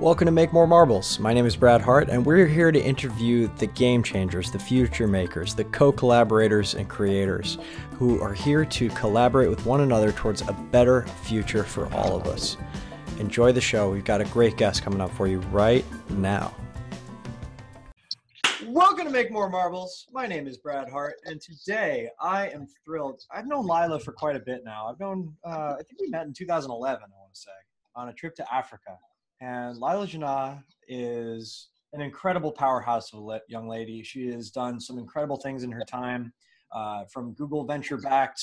Welcome to Make More Marbles. My name is Brad Hart, and we're here to interview the game changers, the future makers, the co collaborators and creators who are here to collaborate with one another towards a better future for all of us. Enjoy the show. We've got a great guest coming up for you right now. Welcome to Make More Marbles. My name is Brad Hart, and today I am thrilled. I've known Leila for quite a bit now. I've known, uh, I think we met in 2011, I want to say, on a trip to Africa. And Leila Janah is an incredible powerhouse of a young lady. She has done some incredible things in her time, uh, from Google venture-backed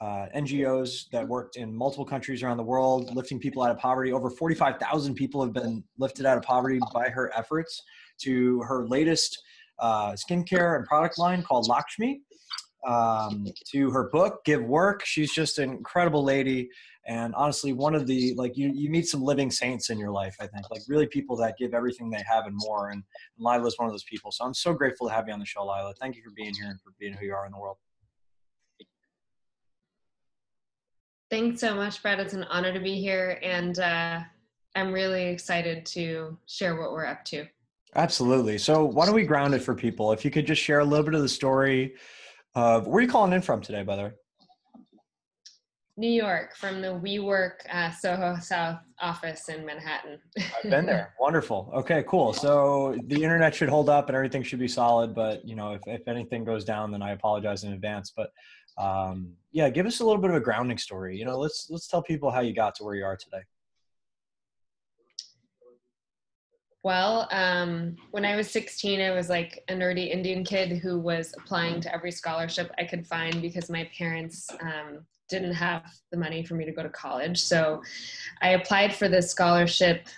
uh, NGOs that worked in multiple countries around the world, lifting people out of poverty. Over 45,000 people have been lifted out of poverty by her efforts. To her latest uh, skincare and product line called LXMI, um, to her book give work. She's just an incredible lady and honestly one of the like you you meet some living saints in your life i think like really people that give everything they have and more and, is one of those people. So i'm so grateful to have you on the show leila. Thank you for being here and for being who you are in the world. Thanks so much brad. It's an honor to be here and uh, i'm really excited to share what we're up to. Absolutely. So why don't we ground it for people? If you could just share a little bit of the story uh, where are you calling in from today, by the way? New York, from the WeWork uh, Soho South office in Manhattan. I've been there. Wonderful. Okay, cool. So the internet should hold up and everything should be solid. But you know, if, if anything goes down, then I apologize in advance. But um, yeah, give us a little bit of a grounding story. You know, let's let's tell people how you got to where you are today. Well, um, when I was 16, I was like a nerdy Indian kid who was applying to every scholarship I could find because my parents um, didn't have the money for me to go to college. So I applied for this scholarship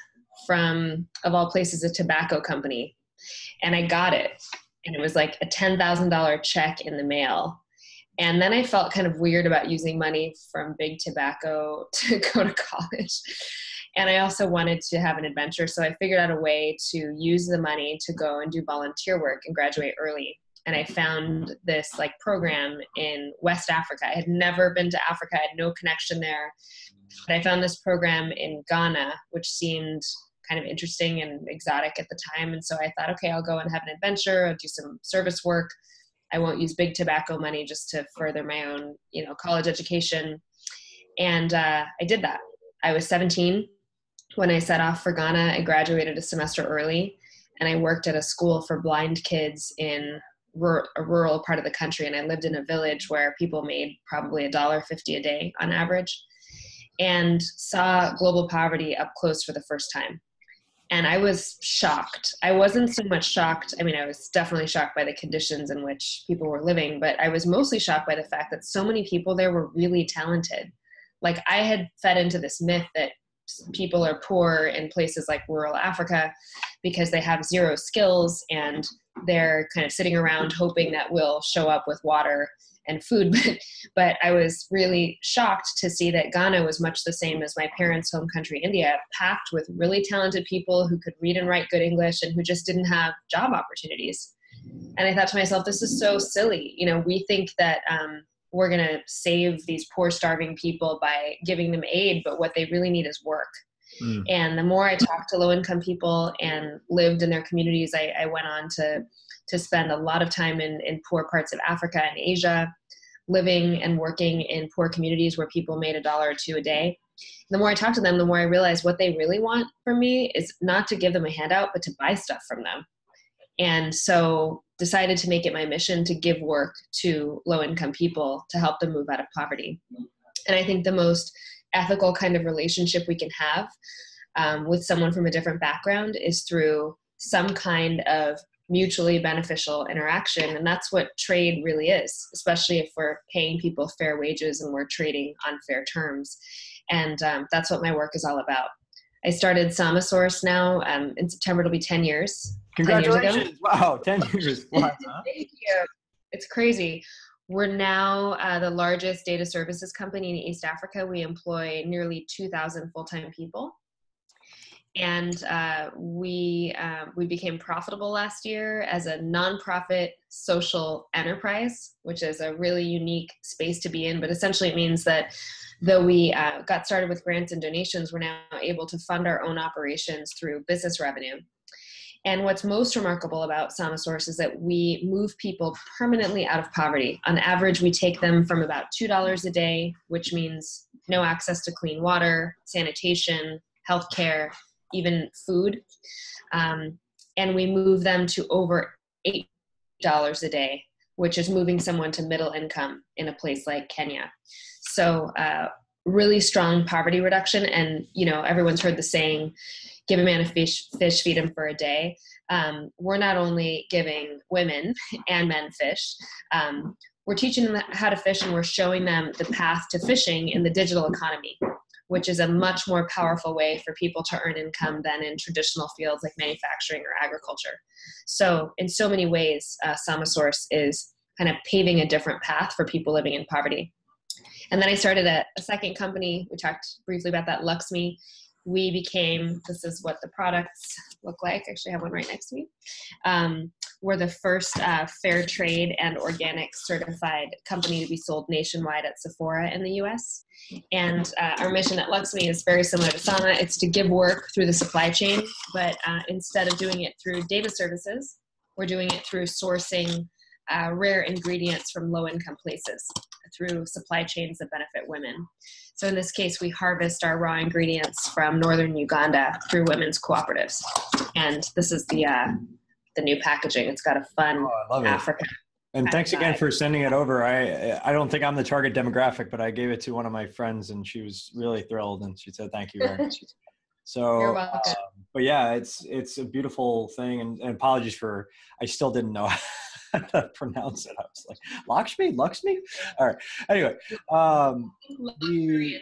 from, of all places, a tobacco company. And I got it. And it was like a $10,000 check in the mail. And then I felt kind of weird about using money from big tobacco to go to college and I also wanted to have an adventure. So I figured out a way to use the money to go and do volunteer work and graduate early. And I found this like program in West Africa. I had never been to Africa, I had no connection there. But I found this program in Ghana, which seemed kind of interesting and exotic at the time. And so I thought, okay, I'll go and have an adventure, I'll do some service work. I won't use big tobacco money just to further my own, you know, college education. And uh, I did that. I was 17 when I set off for Ghana, I graduated a semester early and I worked at a school for blind kids in a rural part of the country. And I lived in a village where people made probably a dollar fifty a day on average and saw global poverty up close for the first time. And I was shocked. I wasn't so much shocked. I mean, I was definitely shocked by the conditions in which people were living, but I was mostly shocked by the fact that so many people there were really talented. Like, I had fed into this myth that people are poor in places like rural Africa because they have zero skills and they're kind of sitting around hoping that we'll show up with water and food. But, I was really shocked to see that Ghana was much the same as my parents' home country, India, packed with really talented people who could read and write good English and who just didn't have job opportunities. And I thought to myself, this is so silly. You know, we think that um, we're going to save these poor starving people by giving them aid but what they really need is work. Mm. and the more i talked to low income people and lived in their communities I, I, went on to to spend a lot of time in, in poor parts of africa and asia living and working in poor communities where people made a dollar or two a day. The more i talked to them the more i realized what they really want from me is not to give them a handout but to buy stuff from them. And so decided to make it my mission to give work to low income people to help them move out of poverty. And i think the most ethical kind of relationship we can have um, with someone from a different background is through some kind of mutually beneficial interaction. And that's what trade really is especially if we're paying people fair wages and we're trading on fair terms. And um, that's what my work is all about. I started samasource now um, in september. It'll be 10 years Congratulations! 10 years wow, ten years. Thank you. It's crazy. We're now uh, the largest data services company in East Africa. We employ nearly 2,000 full-time people, and uh, we uh, we became profitable last year as a nonprofit social enterprise, which is a really unique space to be in. But essentially, it means that though we uh, got started with grants and donations, we're now able to fund our own operations through business revenue. And what's most remarkable about Samasource is that we move people permanently out of poverty. On average, we take them from about $2 a day, which means no access to clean water, sanitation, healthcare, even food. Um, and we move them to over $8 a day, which is moving someone to middle income in a place like Kenya. So, uh, really strong poverty reduction. And, you know, everyone's heard the saying, give a man a fish, fish feed him for a day. Um, we're not only giving women and men fish, um, we're teaching them how to fish and we're showing them the path to fishing in the digital economy which is a much more powerful way for people to earn income than in traditional fields like manufacturing or agriculture. So, in so many ways, uh, Samasource is kind of paving a different path for people living in poverty. And then I started a, a second company. We talked briefly about that, LXMI, we became this is what the products look like. Actually I have one right next to me. Um, we're the first uh, fair trade and organic certified company to be sold nationwide at sephora in the us and uh, our mission at LXMI is very similar to Sama. It's to give work through the supply chain but uh, instead of doing it through data services we're doing it through sourcing uh, rare ingredients from low income places through supply chains that benefit women. So in this case, we harvest our raw ingredients from northern Uganda through women's cooperatives. And this is the uh, the new packaging. It's got a fun oh, Africa. And thanks again for sending it over. I I don't think I'm the target demographic, but I gave it to one of my friends, and she was really thrilled, and she said thank you very much. So, um, but yeah, it's it's a beautiful thing, and, and apologies for I still didn't know to pronounce it. I was like, Lakshmi, Lakshmi. All right. Anyway, um, the,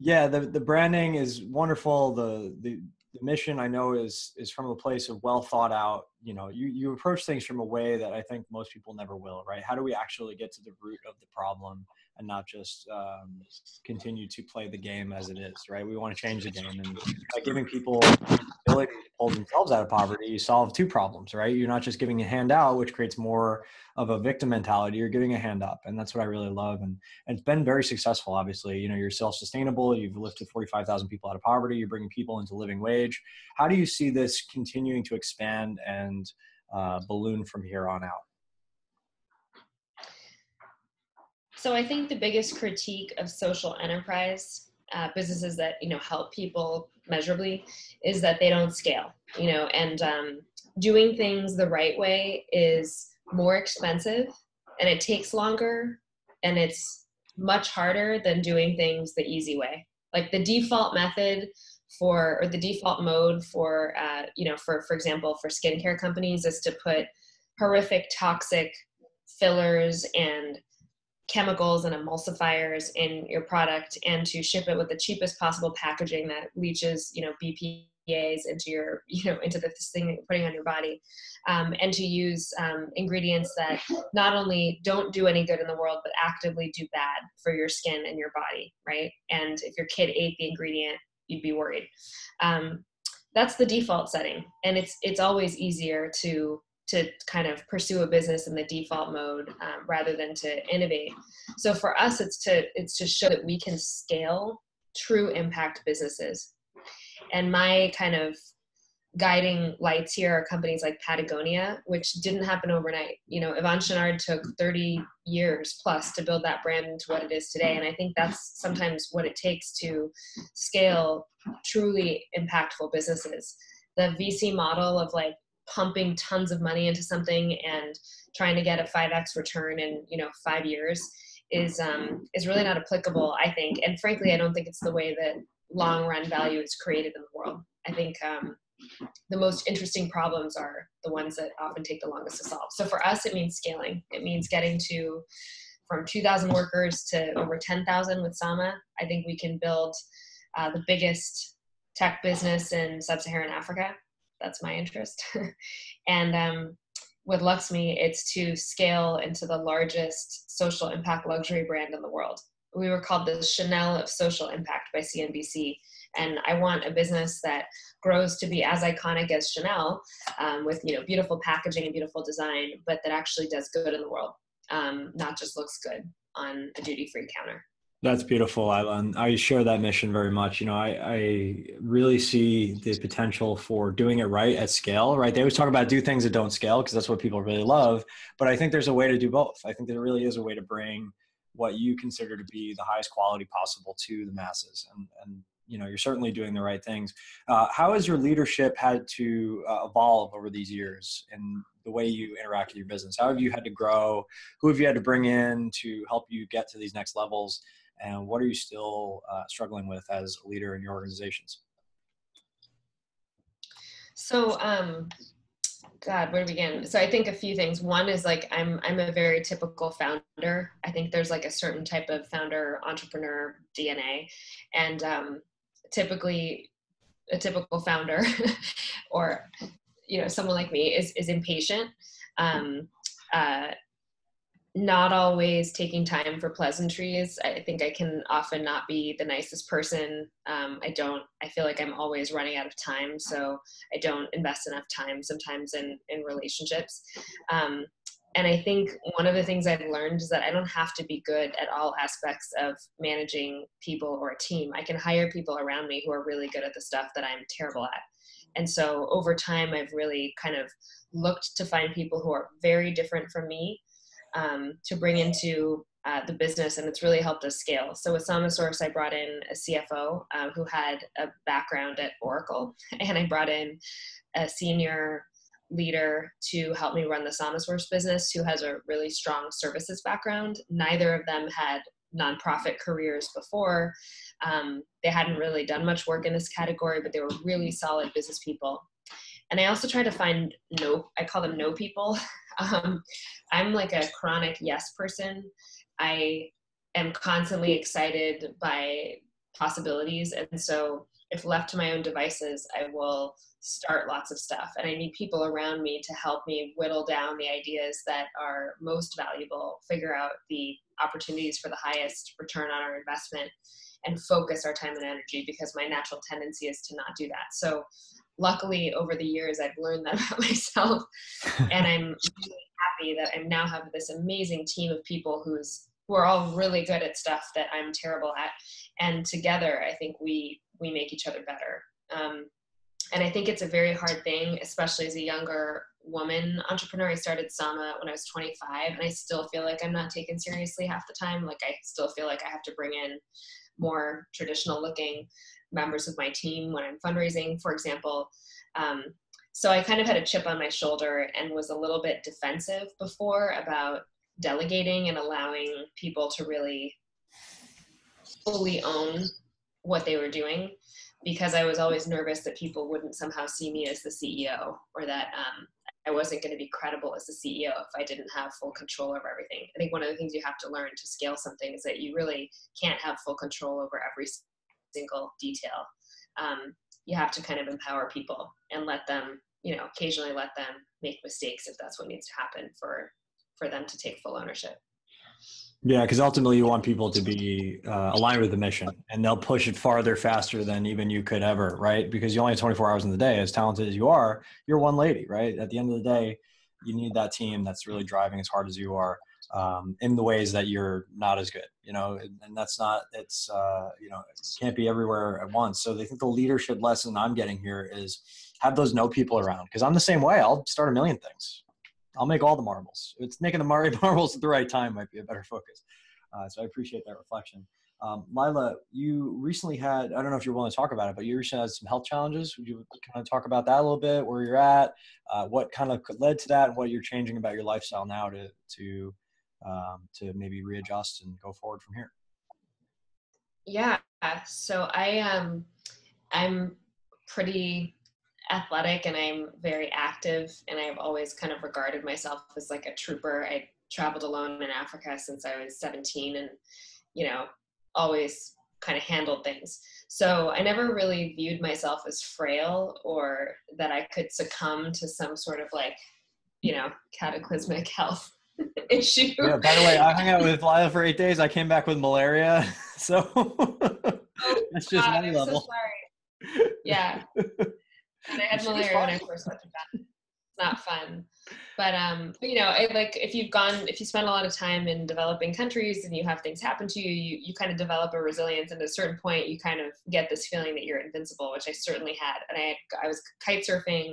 yeah, the the branding is wonderful. The the the mission I know is is from a place of well thought out. You know, you you approach things from a way that I think most people never will. Right? How do we actually get to the root of the problem? And not just um, continue to play the game as it is, right? We want to change the game, and by giving people the ability to pull themselves out of poverty, you solve two problems, right? You're not just giving a handout, which creates more of a victim mentality. You're giving a hand up, and that's what I really love, and, and it's been very successful. Obviously, you know, you're self-sustainable. You've lifted 45,000 people out of poverty. You're bringing people into living wage. How do you see this continuing to expand and uh, balloon from here on out? So I think the biggest critique of social enterprise uh, businesses that you know help people measurably is that they don't scale. You know, and um, doing things the right way is more expensive and it takes longer and it's much harder than doing things the easy way. Like the default method for or the default mode for uh, you know for for example for skincare companies is to put horrific toxic fillers and chemicals and emulsifiers in your product and to ship it with the cheapest possible packaging that leaches you know bpas into your you know into the thing that you're putting on your body. Um, and to use um, ingredients that not only don't do any good in the world but actively do bad for your skin and your body right? And if your kid ate the ingredient you'd be worried. Um, that's the default setting. And it's it's always easier to to kind of pursue a business in the default mode um, rather than to innovate. So for us, it's to it's to show that we can scale true impact businesses. And my kind of guiding lights here are companies like Patagonia, which didn't happen overnight. You know, Yvon Chouinard took 30 years plus to build that brand into what it is today. And I think that's sometimes what it takes to scale truly impactful businesses. The VC model of like pumping tons of money into something and trying to get a 5x return in you know five years is um, is really not applicable i think. And frankly i don't think it's the way that long run value is created in the world. I think um, the most interesting problems are the ones that often take the longest to solve. So for us it means scaling. It means getting to from 2000 workers to over 10000 with sama i think we can build uh, the biggest tech business in sub-saharan africa that's my interest. and um, with LXMI, it's to scale into the largest social impact luxury brand in the world. We were called the Chanel of social impact by CNBC. And I want a business that grows to be as iconic as Chanel, um, with you know beautiful packaging and beautiful design, but that actually does good in the world, um, not just looks good on a duty free counter. That's beautiful, Isla. I share that mission very much. You know, I, I really see the potential for doing it right at scale, right? They always talk about do things that don't scale because that's what people really love. But I think there's a way to do both. I think there really is a way to bring what you consider to be the highest quality possible to the masses. And, and you know, you're certainly doing the right things. Uh, how has your leadership had to uh, evolve over these years in the way you interact with your business? How have you had to grow? Who have you had to bring in to help you get to these next levels? And what are you still uh, struggling with as a leader in your organizations? So, um, God, where to begin? So I think a few things. One is like I'm I'm a very typical founder. I think there's like a certain type of founder entrepreneur DNA, and um, typically a typical founder or you know someone like me is is impatient. Um, uh, not always taking time for pleasantries. I think I can often not be the nicest person. Um, I don't, I feel like I'm always running out of time. So I don't invest enough time sometimes in, in relationships. Um, and I think one of the things I've learned is that I don't have to be good at all aspects of managing people or a team. I can hire people around me who are really good at the stuff that I'm terrible at. And so over time, I've really kind of looked to find people who are very different from me um, to bring into uh, the business, and it's really helped us scale. So with Samasource, I brought in a CFO uh, who had a background at Oracle, and I brought in a senior leader to help me run the Samasource business who has a really strong services background. Neither of them had nonprofit careers before. Um, they hadn't really done much work in this category, but they were really solid business people. And I also try to find no, I call them no people. Um, I'm like a chronic yes person. I am constantly excited by possibilities. And so, if left to my own devices, I will start lots of stuff. And I need people around me to help me whittle down the ideas that are most valuable, figure out the opportunities for the highest return on our investment, and focus our time and energy because my natural tendency is to not do that. So, luckily over the years i've learned that about myself. And i'm really happy that i now have this amazing team of people who's who are all really good at stuff that i'm terrible at. And together i think we we make each other better. Um, and i think it's a very hard thing especially as a younger woman entrepreneur. I started sama when i was 25 and i still feel like i'm not taken seriously half the time. Like i still feel like i have to bring in more traditional looking members of my team when I'm fundraising, for example. Um, so I kind of had a chip on my shoulder and was a little bit defensive before about delegating and allowing people to really fully own what they were doing because I was always nervous that people wouldn't somehow see me as the CEO or that um, I wasn't going to be credible as the CEO if I didn't have full control over everything. I think one of the things you have to learn to scale something is that you really can't have full control over every single detail. Um, you have to kind of empower people and let them, you know, occasionally let them make mistakes if that's what needs to happen for for them to take full ownership. Yeah, because ultimately you want people to be uh, aligned with the mission, and they'll push it farther, faster than even you could ever, right? Because you only have 24 hours in the day. As talented as you are, you're one lady, right? At the end of the day, you need that team that's really driving as hard as you are um, in the ways that you're not as good, you know, and that's not, it's, uh, you know, it can't be everywhere at once. So they think the leadership lesson I'm getting here is have those no people around. Cause I'm the same way. I'll start a million things. I'll make all the marbles. It's making the marbles at the right time might be a better focus. Uh, so I appreciate that reflection. Um, Leila, you recently had, I don't know if you're willing to talk about it, but you recently had some health challenges. Would you kind of talk about that a little bit, where you're at, uh, what kind of could led to that, and what you're changing about your lifestyle now to, to um, to maybe readjust and go forward from here? Yeah, so I um, I'm pretty athletic and I'm very active, and I've always kind of regarded myself as like a trooper. I traveled alone in Africa since I was 17, and you know, always kind of handled things. So I never really viewed myself as frail or that I could succumb to some sort of like, you know, cataclysmic health issue. Yeah, by the way, I hung out with Leila for eight days. I came back with malaria. So oh, that's just God, my level. So sorry. Yeah. And I had malaria when I first went to bed. It's not fun. But um, you know, it, like if you've gone, if you spend a lot of time in developing countries and you have things happen to you, you you kind of develop a resilience. And at a certain point, you kind of get this feeling that you're invincible, which I certainly had. And I I was kite surfing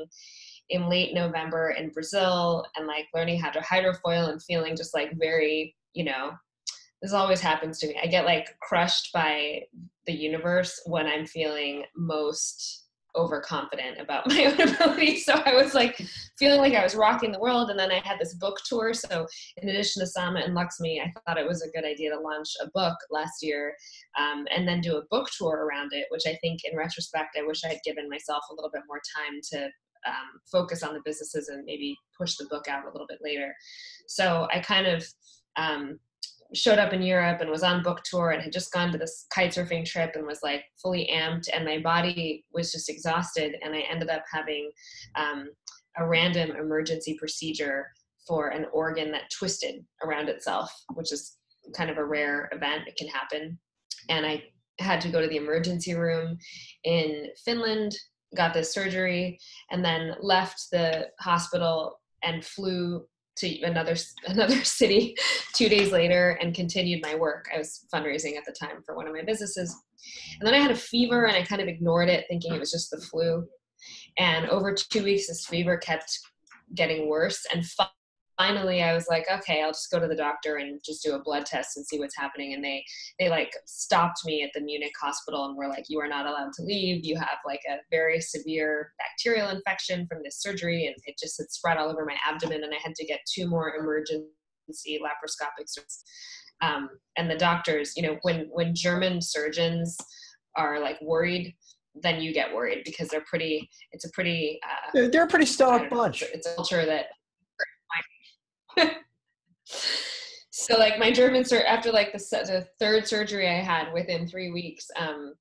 in late November in Brazil and like learning how to hydrofoil and feeling just like very, you know, this always happens to me. I get like crushed by the universe when I'm feeling most overconfident about my own ability. So I was like feeling like I was rocking the world. And then I had this book tour. So in addition to Sama and LXMI, I thought it was a good idea to launch a book last year um, and then do a book tour around it, which I think in retrospect, I wish I had given myself a little bit more time to um, focus on the businesses and maybe push the book out a little bit later. So I kind of um, showed up in Europe and was on book tour and had just gone to this kite surfing trip and was like fully amped and my body was just exhausted and I ended up having um, a random emergency procedure for an organ that twisted around itself, which is kind of a rare event. It can happen. And I had to go to the emergency room in Finland, got this surgery, and then left the hospital and flew to another another city two days later and continued my work. I was fundraising at the time for one of my businesses, and then I had a fever and I kind of ignored it, thinking it was just the flu. And over two weeks, this fever kept getting worse, and finally i was like okay i'll just go to the doctor and just do a blood test and see what's happening. And they they like stopped me at the munich hospital and were like you are not allowed to leave. You have like a very severe bacterial infection from this surgery and it just had spread all over my abdomen and i had to get two more emergency laparoscopic surgeries. Um, and the doctors you know when when german surgeons are like worried then you get worried because they're pretty it's a pretty uh, they're a pretty stoic bunch. it's a culture that so like my German sur- after like the, the third surgery I had within three weeks, um,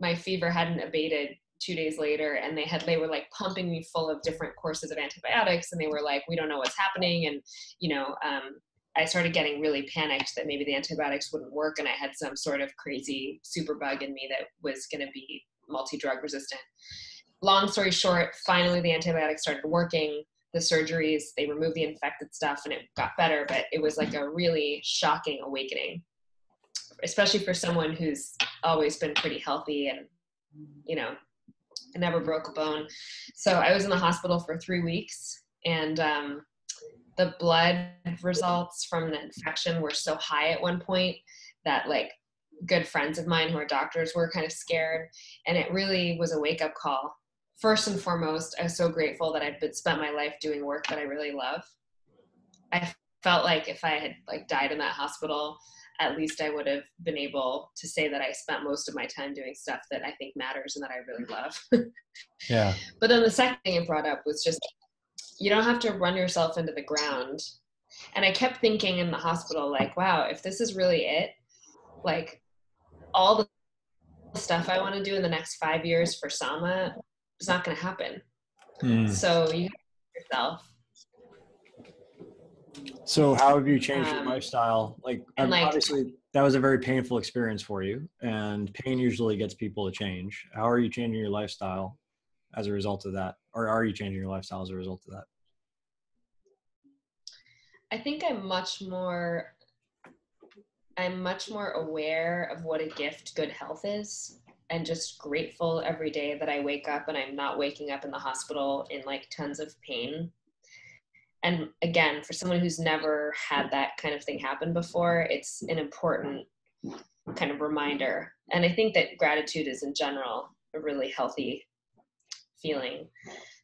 my fever hadn't abated two days later and they had they were like pumping me full of different courses of antibiotics and they were like we don't know what's happening and you know um, i started getting really panicked that maybe the antibiotics wouldn't work and i had some sort of crazy super bug in me that was going to be multi-drug resistant. Long story short finally the antibiotics started working the surgeries, they removed the infected stuff and it got better, but it was like a really shocking awakening, especially for someone who's always been pretty healthy and, you know, never broke a bone. So I was in the hospital for three weeks and um, the blood results from the infection were so high at one point that like good friends of mine who are doctors were kind of scared and it really was a wake up call first and foremost, I was so grateful that I'd spent my life doing work that I really love. I felt like if I had like died in that hospital, at least I would have been able to say that I spent most of my time doing stuff that I think matters and that I really love. yeah. But then the second thing it brought up was just you don't have to run yourself into the ground. And I kept thinking in the hospital, like, wow, if this is really it, like all the stuff I want to do in the next five years for Sama, it's not going to happen. Mm. So you yourself. So how have you changed um, your lifestyle? Like, like, obviously that was a very painful experience for you, and pain usually gets people to change. How are you changing your lifestyle as a result of that, or are you changing your lifestyle as a result of that? I think I'm much more. I'm much more aware of what a gift good health is and just grateful every day that I wake up and I'm not waking up in the hospital in like tons of pain. And again, for someone who's never had that kind of thing happen before, it's an important kind of reminder. And I think that gratitude is in general a really healthy feeling.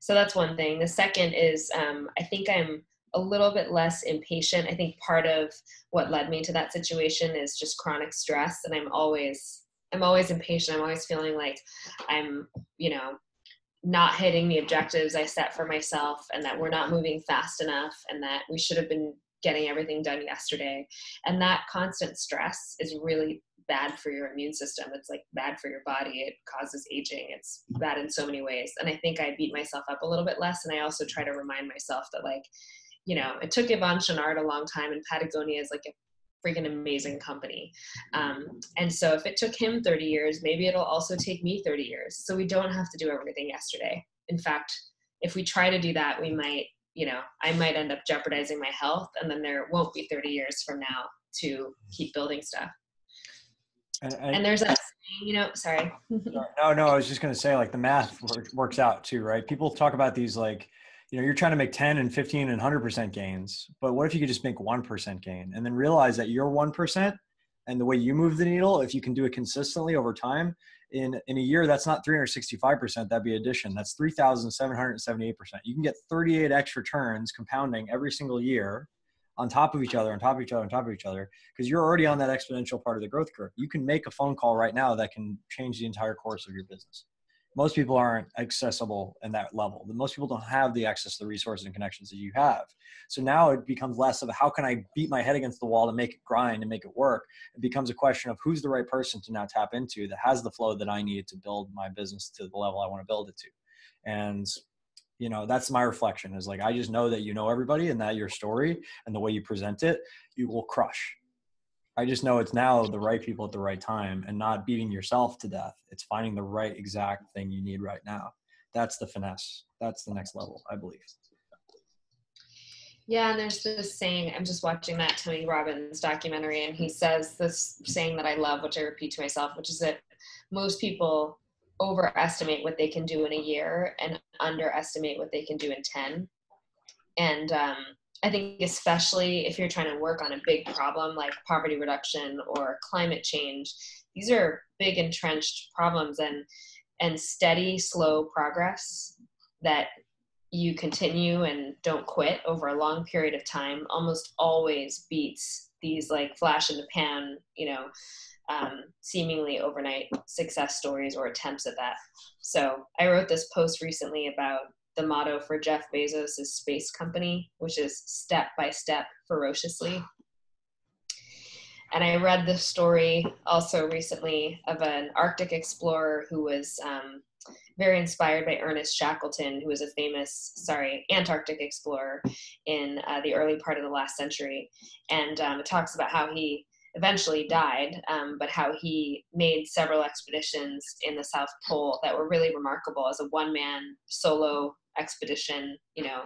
So that's one thing. The second is um, I think I'm a little bit less impatient. I think part of what led me to that situation is just chronic stress, and I'm always I'm always impatient. I'm always feeling like I'm, you know, not hitting the objectives I set for myself and that we're not moving fast enough and that we should have been getting everything done yesterday. And that constant stress is really bad for your immune system. It's like bad for your body. It causes aging. It's bad in so many ways. And I think I beat myself up a little bit less. And I also try to remind myself that like, you know, it took Yvon Chouinard a long time and Patagonia is like a freaking amazing company. Um, and so if it took him 30 years, maybe it'll also take me 30 years. So we don't have to do everything yesterday. In fact, if we try to do that, we might, you know, I might end up jeopardizing my health and then there won't be 30 years from now to keep building stuff. And, and, and there's a, you know, sorry. no, no, I was just going to say like the math works out too, right? People talk about these like, you know, you're trying to make 10 and 15 and 100% gains, but what if you could just make 1% gain and then realize that your 1% and the way you move the needle, if you can do it consistently over time, in, in a year, that's not 365%, that'd be addition. That's 3,778%. You can get 38 extra turns compounding every single year on top of each other, on top of each other, on top of each other, because you're already on that exponential part of the growth curve. You can make a phone call right now that can change the entire course of your business most people aren't accessible in that level. Most people don't have the access to the resources and connections that you have. So now it becomes less of how can I beat my head against the wall to make it grind and make it work. It becomes a question of who's the right person to now tap into that has the flow that I need to build my business to the level I want to build it to. And you know that's my reflection is like i just know that you know everybody and that your story and the way you present it you will crush I just know it's now the right people at the right time and not beating yourself to death. It's finding the right exact thing you need right now. That's the finesse. That's the next level, I believe. Yeah, and there's this saying, I'm just watching that Tony Robbins documentary, and he says this saying that I love, which I repeat to myself, which is that most people overestimate what they can do in a year and underestimate what they can do in 10. And um, I think especially if you're trying to work on a big problem like poverty reduction or climate change, these are big entrenched problems and and steady slow progress that you continue and don't quit over a long period of time almost always beats these like flash in the pan, you know, um, seemingly overnight success stories or attempts at that. So I wrote this post recently about the motto for Jeff Bezos' space company, which is step by step ferociously. And I read the story also recently of an Arctic explorer who was um, very inspired by Ernest Shackleton, who was a famous, sorry, Antarctic explorer in uh, the early part of the last century. And um, it talks about how he eventually died, um, but how he made several expeditions in the South Pole that were really remarkable as a one man solo expedition, you know,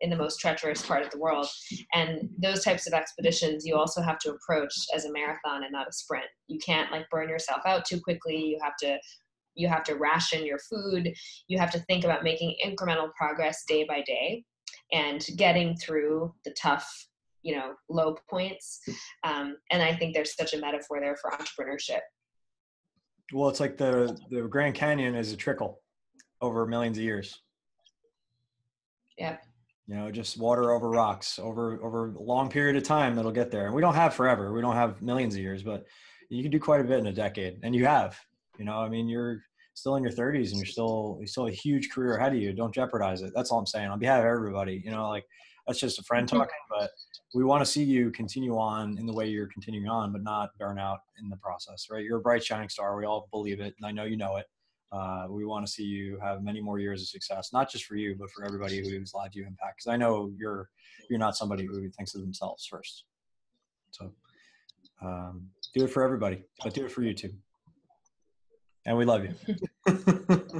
in the most treacherous part of the world. And those types of expeditions you also have to approach as a marathon and not a sprint. You can't like burn yourself out too quickly. You have to you have to ration your food. You have to think about making incremental progress day by day and getting through the tough you know low points um, and i think there's such a metaphor there for entrepreneurship well it's like the the grand canyon is a trickle over millions of years yeah. You know, just water over rocks over over a long period of time that'll get there. And we don't have forever. We don't have millions of years, but you can do quite a bit in a decade. And you have. You know, I mean, you're still in your 30s and you're still you're still a huge career ahead of you. Don't jeopardize it. That's all I'm saying. On behalf of everybody, you know, like that's just a friend talking, but we want to see you continue on in the way you're continuing on, but not burn out in the process, right? You're a bright shining star. We all believe it, and I know you know it. Uh, we want to see you have many more years of success, not just for you, but for everybody whose life you impact. Because I know you're you're not somebody who thinks of themselves first. So um, do it for everybody, but do it for you too. And we love you.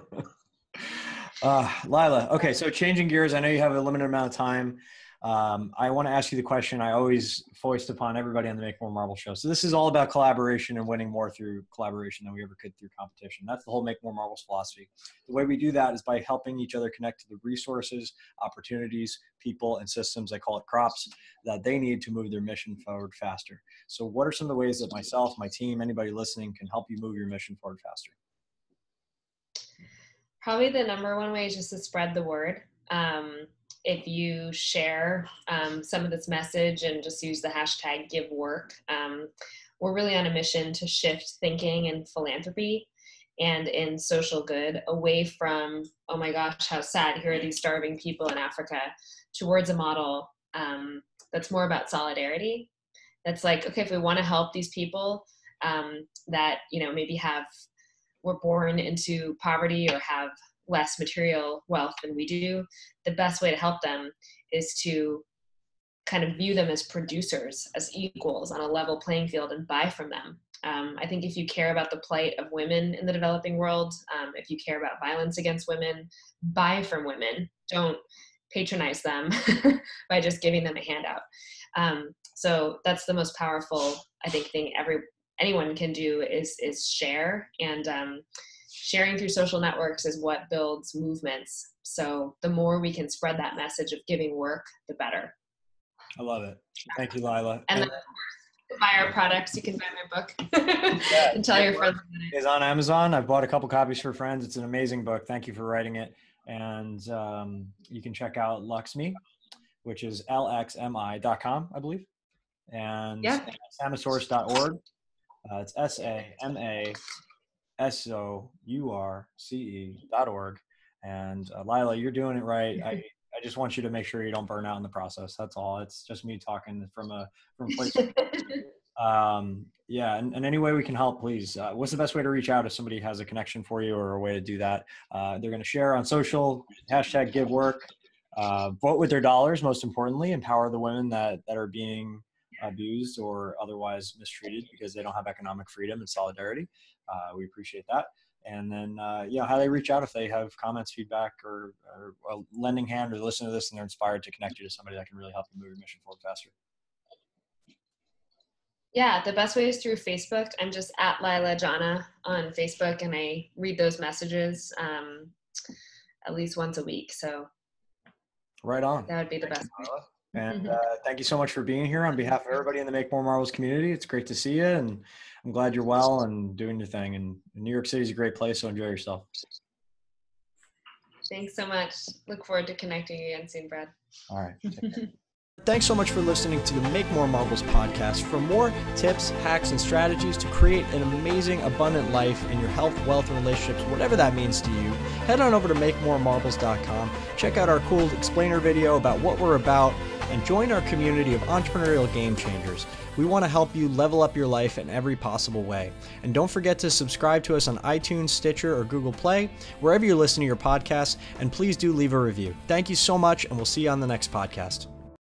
uh, Leila, okay, so changing gears. I know you have a limited amount of time. Um, I want to ask you the question I always foist upon everybody on the Make More Marble show. So this is all about collaboration and winning more through collaboration than we ever could through competition. That's the whole Make More Marbles philosophy. The way we do that is by helping each other connect to the resources, opportunities, people, and systems, I call it crops, that they need to move their mission forward faster. So what are some of the ways that myself, my team, anybody listening can help you move your mission forward faster? Probably the number one way is just to spread the word. Um, if you share um, some of this message and just use the hashtag give work um, we're really on a mission to shift thinking in philanthropy and in social good away from oh my gosh how sad here are these starving people in africa towards a model um, that's more about solidarity. That's like okay if we want to help these people um, that you know maybe have were born into poverty or have less material wealth than we do, the best way to help them is to kind of view them as producers, as equals on a level playing field and buy from them. Um, I think if you care about the plight of women in the developing world, um, if you care about violence against women, buy from women. Don't patronize them by just giving them a handout. Um, so that's the most powerful, I think, thing every anyone can do is is share and um, sharing through social networks is what builds movements. So the more we can spread that message of giving work, the better. I love it. Thank you, Leila. And, and buy our products. You can buy my book yeah, and tell your friends. It's on Amazon. I've bought a couple copies for friends. It's an amazing book. Thank you for writing it. And um, you can check out LXMI, which is lxmi.com, I believe. And yeah. samasource.org. Uh, it's S A M A S O U R C E dot org. And uh, Leila, you're doing it right. I, I just want you to make sure you don't burn out in the process. That's all. It's just me talking from a from a place. um, yeah, and, and, any way we can help, please. Uh, what's the best way to reach out if somebody has a connection for you or a way to do that? Uh, they're going to share on social hashtag Give Work. Uh, vote with their dollars. Most importantly, empower the women that that are being abused or otherwise mistreated because they don't have economic freedom and solidarity. Uh, we appreciate that. And then, uh, yeah, how they reach out if they have comments, feedback, or, or a lending hand, or listen to this and they're inspired to connect you to somebody that can really help you move your mission forward faster. Yeah, the best way is through Facebook. I'm just at Leila Janah on Facebook, and I read those messages um, at least once a week. So, right on. That would be the best. And uh, thank you so much for being here on behalf of everybody in the Make More Marbles community. It's great to see you, and I'm glad you're well and doing your thing. And New York City is a great place, so enjoy yourself. Thanks so much. Look forward to connecting again soon, Brad. All right. Thanks so much for listening to the Make More Marbles podcast. For more tips, hacks, and strategies to create an amazing, abundant life in your health, wealth, and relationships, whatever that means to you, head on over to MakeMoreMarbles.com. Check out our cool explainer video about what we're about and join our community of entrepreneurial game changers. We want to help you level up your life in every possible way. And don't forget to subscribe to us on iTunes, Stitcher, or Google Play, wherever you listen to your podcasts, and please do leave a review. Thank you so much, and we'll see you on the next podcast.